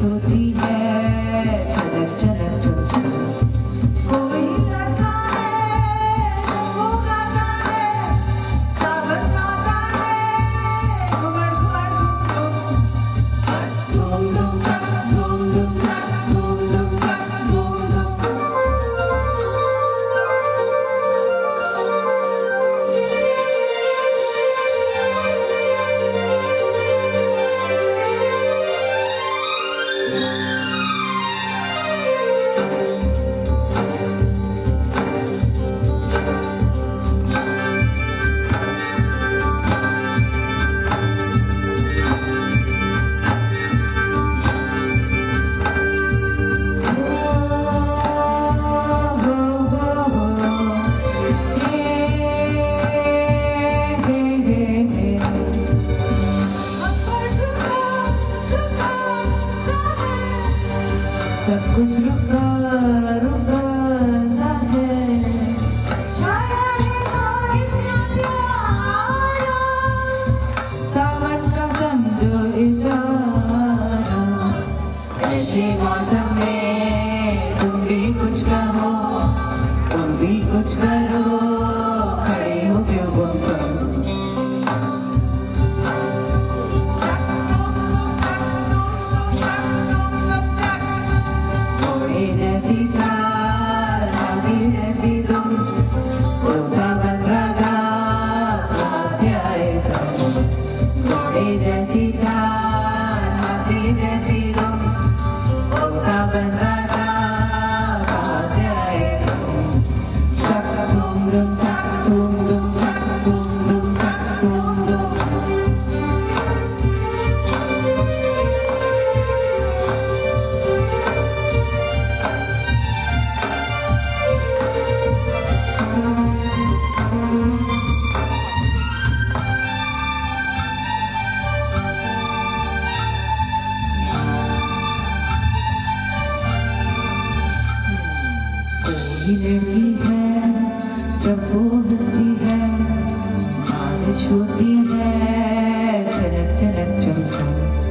就比。मौसम में तुम भी कुछ कहो तुम भी कुछ करो। झिलती है जब वो हंसती है बारिश होती है चनक चनक चमचम